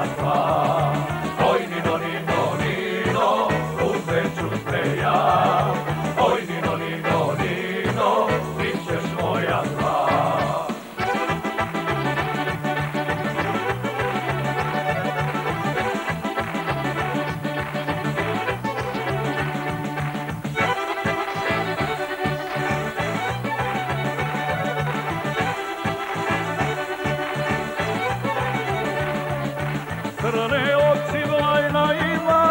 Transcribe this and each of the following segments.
Rafa. crne oči vlajna ima,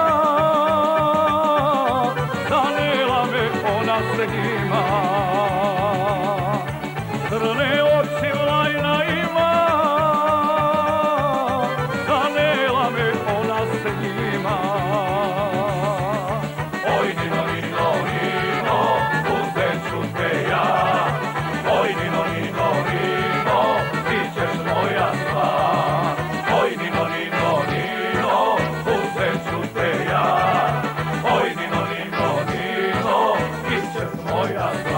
Danila me ona se ima. Crne Oh, yeah.